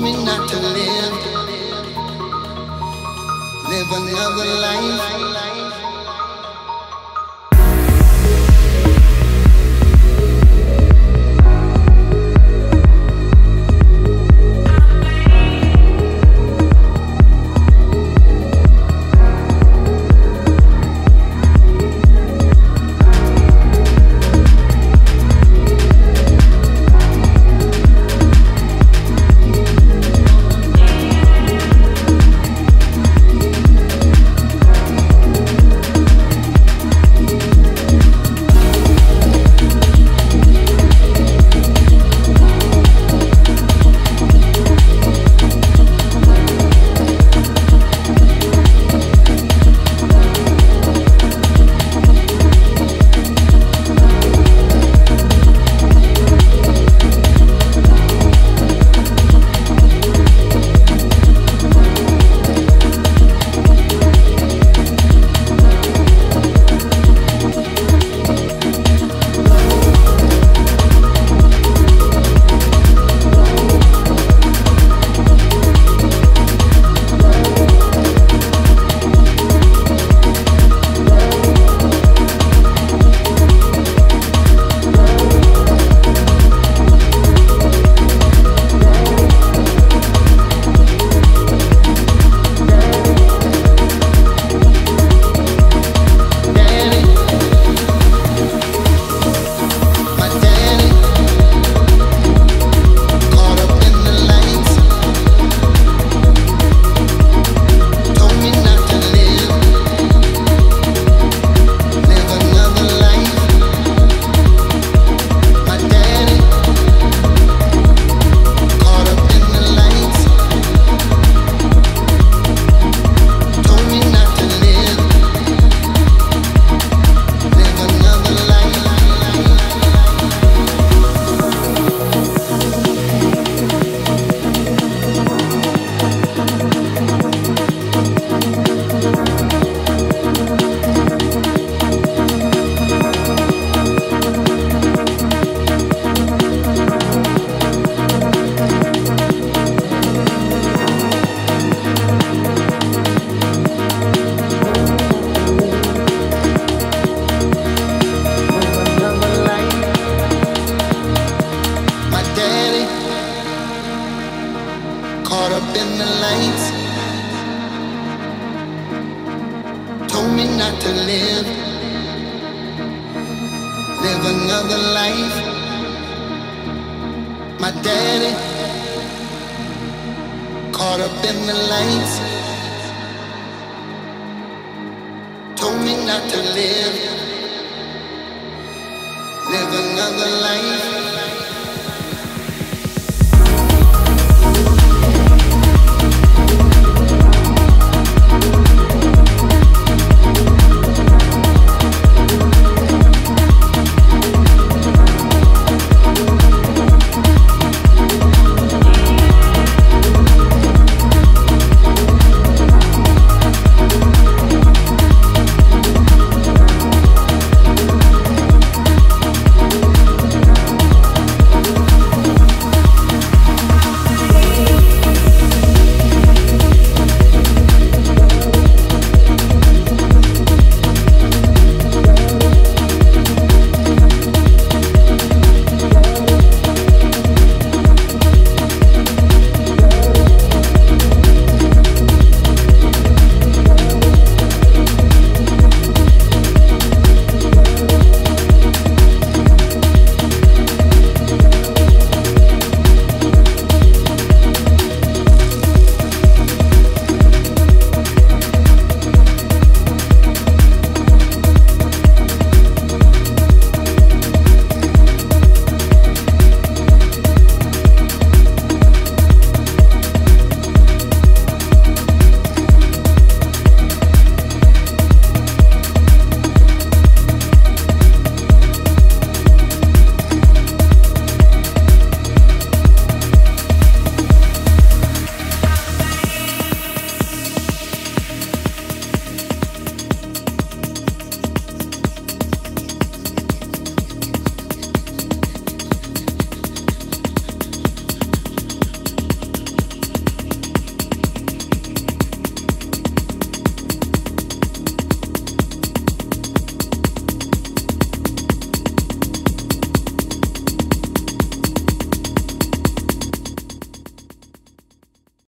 me not to live. Live another life.